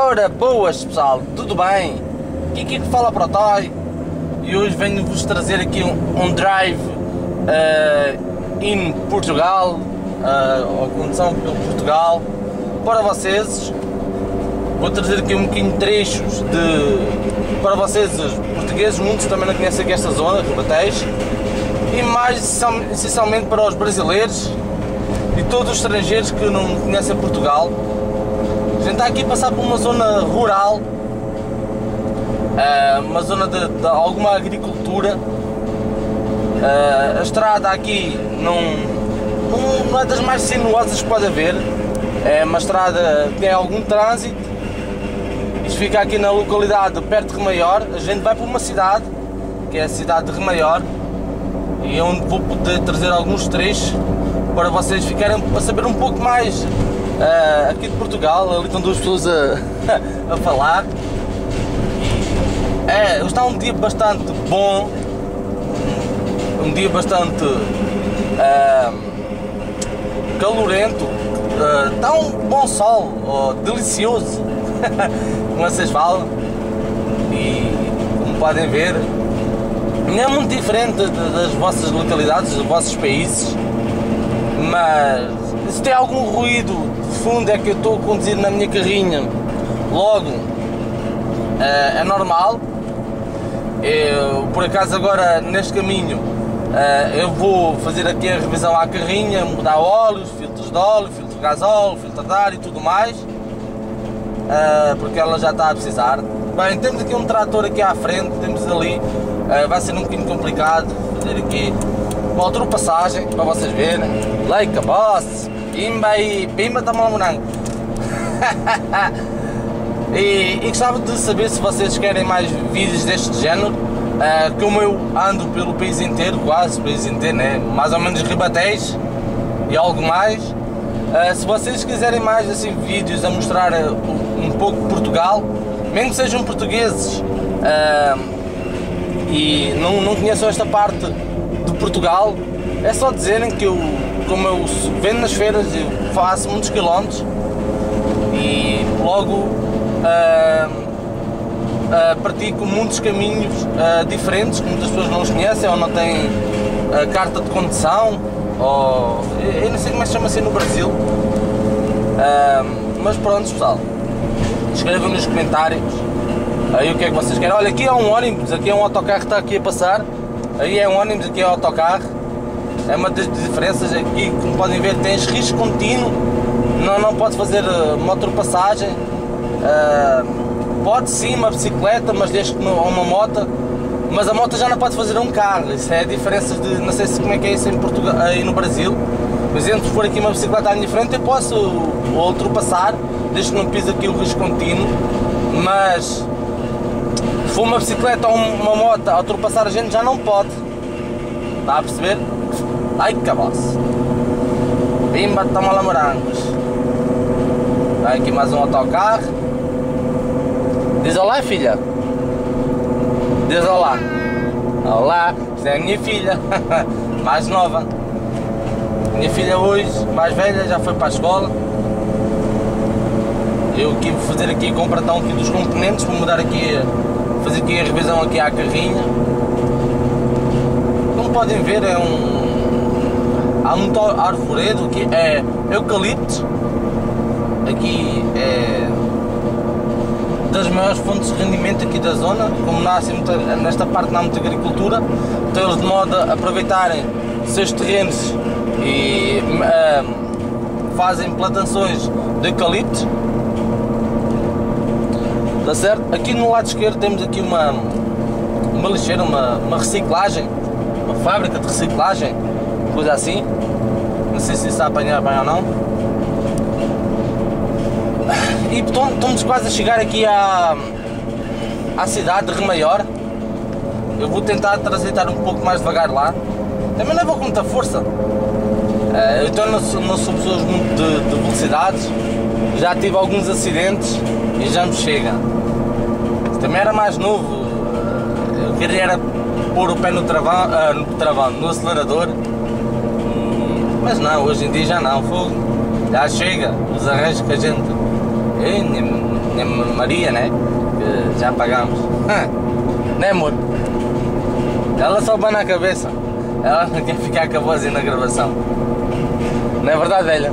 Ora, boas pessoal, tudo bem? Aqui que fala para o Toy e hoje venho-vos trazer aqui um, um drive uh, in Portugal, uh, ou condução pelo Portugal, para vocês. Vou trazer aqui um bocadinho de trechos de, para vocês, os portugueses, muitos também não conhecem aqui esta zona, Ribatejo, e mais essencialmente para os brasileiros e todos os estrangeiros que não conhecem Portugal gente está aqui a passar por uma zona rural, eh, uma zona de, de alguma agricultura. Eh, a estrada aqui não, não, é das mais sinuosas que pode haver, é uma estrada que tem algum trânsito. Isto fica aqui na localidade perto de Remaior. A gente vai para uma cidade, que é a cidade de Remaior, e é onde vou poder trazer alguns trechos para vocês ficarem a saber um pouco mais uh, aqui de Portugal, ali estão duas pessoas a, a falar. É, está um dia bastante bom, um dia bastante uh, calorento, uh, está um bom sol, oh, delicioso, como vocês falam, e como podem ver, não é muito diferente das vossas localidades, dos vossos países, mas se tem algum ruído fundo é que eu estou a conduzir na minha carrinha, logo é, é normal. Eu, por acaso agora neste caminho eh, eu vou fazer aqui a revisão à carrinha, mudar óleos, filtros de óleo, filtro de gasóleo, filtro de ar e tudo mais, eh, porque ela já está a precisar. Bem, temos aqui um trator aqui à frente, temos ali, vai ser um bocadinho complicado fazer aqui uma ultrapassagem para vocês verem. Like a boss! Pimba e Pimba está malamunang. e, e gostava de saber se vocês querem mais vídeos deste género. Uh, como eu ando pelo país inteiro, quase o país inteiro, né? mais ou menos ribatéis e algo mais. Uh, se vocês quiserem mais assim vídeos a mostrar uh, um pouco Portugal, mesmo que sejam portugueses e não, não conheçam esta parte de Portugal, é só dizerem que eu como eu vendo nas feiras, faço muitos quilómetros e logo uh, uh, pratico muitos caminhos uh, diferentes que muitas pessoas não os conhecem ou não têm carta de condução ou eu não sei como é que chama assim no Brasil. Mas pronto pessoal. Escrevam nos comentários aí o que é que vocês querem. Olha aqui é um ônibus aqui é um autocarro que está aqui a passar. Aí é um ônibus aqui é um autocarro é uma das diferenças aqui, como podem ver, tens risco contínuo, não, não pode fazer eh, uma ultrapassagem, uh, pode sim uma bicicleta, mas desde que uma moto, mas a moto já não pode fazer um carro, isso é a diferença de, não sei se como é que é isso em Portugal, aí no Brasil, por exemplo, se for aqui uma bicicleta à minha frente eu posso ultrapassar, desde que não pise aqui o risco contínuo, mas se for uma bicicleta ou uma moto a ultrapassar a gente já não pode, está a perceber? Ai cabaço. Pimba, morangos. Vai aqui mais um autocarro. Diz olá, filha. Diz olá. Olá, esta é a minha filha, mais nova. Minha filha hoje, mais velha, já foi para a escola. Eu aqui vou fazer aqui a compratão aqui dos componentes, vou mudar aqui, fazer aqui a revisão aqui à carrinha. Como podem ver é um Há muito arvoredo que é eucalipto. Aqui é das maiores fontes de rendimento aqui da zona, como nasce muita, nesta parte não há muita agricultura, então eles de modo aproveitarem seus terrenos e uh, fazem plantações de eucalipto. Está certo? Aqui no lado esquerdo temos aqui uma, uma lixeira, uma, uma reciclagem, uma fábrica de reciclagem, coisa assim. Não sei se está apanhar bem ou não. E estamos quase a chegar aqui à, à cidade de Remaior. Eu vou tentar transitar um pouco mais devagar lá. Também não vou com muita força. Eh, eu então não não sou pessoas muito de, de. Já tive alguns acidentes e já me chega. Também era mais novo. Eu queria era pôr o pé no travão, uh, no, travão no acelerador mas não, hoje em dia já não, fogo. Já chega, os arranjos que a gente. minha Maria, né? Que já pagámos. né, amor? Ela só bana a cabeça. Ela não quer ficar com a voz na gravação. Não é verdade, velha?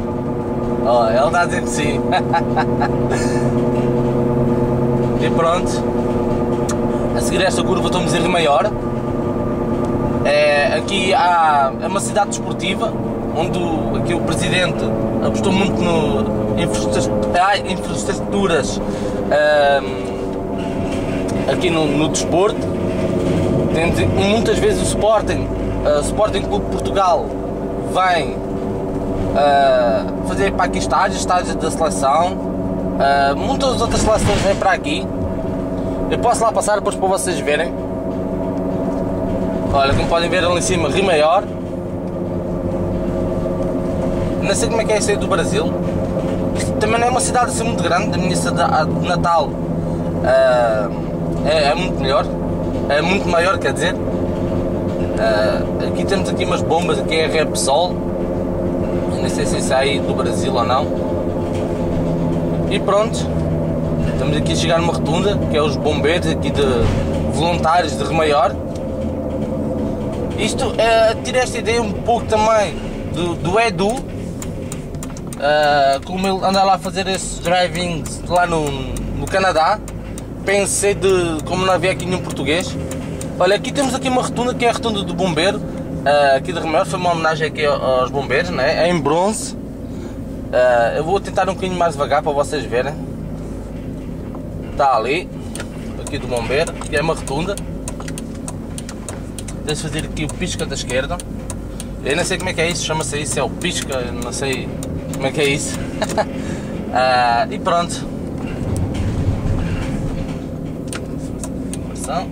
Oh, ela está a dizer que sim. e pronto. A seguir esta curva estamos em Rio Maior. É, aqui há é uma cidade desportiva onde o, aqui o presidente apostou muito no infraestruturas um, aqui no, no desporto. Muitas vezes o Sporting, o Sporting Clube Portugal vem uh, fazer para aqui estádios, estádios da seleção. Uh, muitas outras seleções vêm para aqui. Eu posso lá passar depois para vocês verem. Olha, como podem ver ali em cima, Rio Maior. Não sei como é que é isso aí do Brasil. Também não é uma cidade assim muito grande. A minha cidade de Natal uh, é, é, muito melhor. É muito maior, quer dizer. Uh, aqui temos aqui umas bombas, aqui é Repsol. Não sei se isso é do Brasil ou não. E pronto. Estamos aqui a chegar numa rotunda, que é os bombeiros aqui de voluntários de Remaior. Isto uh, tira esta ideia um pouco também do, do Edu, uh, como ele anda lá a fazer esses drivings lá no, no Canadá. Pensei de como não havia aqui nenhum português. Olha, aqui temos aqui uma rotunda que é a rotunda do bombeiro, uh, aqui de Remaior, foi uma homenagem aqui aos bombeiros, né? é em bronze. Uh, eu vou tentar um bocadinho mais devagar para vocês verem. Está ali, aqui do bombeiro, que é uma rotunda. Deixa fazer aqui o pisca da esquerda. Eu não sei como é que é isso, chama-se isso, é o pisca, não sei como é que é isso. uh, e pronto. Informação.